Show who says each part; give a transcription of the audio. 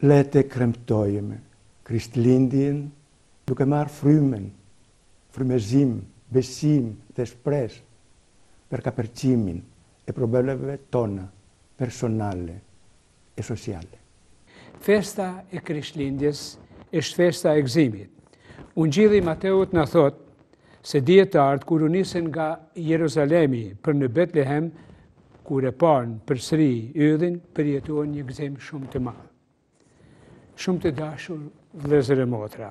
Speaker 1: Le të kremtojmë Krishtlindjen duke marrë frymën, frymëzim, besim dhe shpresë për kapërcimin e problemeve tona personale e sociale.
Speaker 2: Festa e Krishtlindjes është festa e gëzimit. Ungjilli i Mateut na thotë se dijetarët kur u nisën nga Jeruzalemi për në Betlehem, kur e panë përsëri yllin, përjetuan një gëzim shumë të madh. Shumë të dashur vëllezër e motra,